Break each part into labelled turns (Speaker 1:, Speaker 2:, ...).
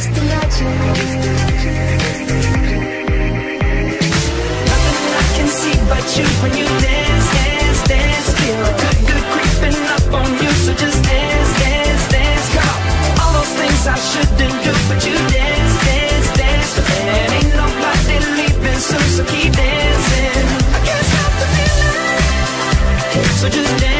Speaker 1: Just imagine. Nothing I can see but you when you dance, dance, dance. Feel a good, good creeping up on you. So just dance, dance, dance. All those things I shouldn't do, but you dance, dance, dance. I can't stop the feeling. So just dance,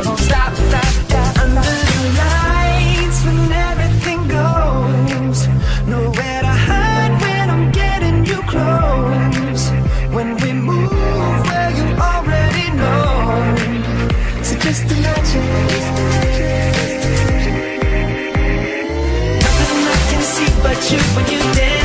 Speaker 1: Stop, stop, stop. Under the lights when everything goes. Nowhere to hide when I'm getting you close. When we move you already know. So just imagine. Nothing I can see but you when you dance.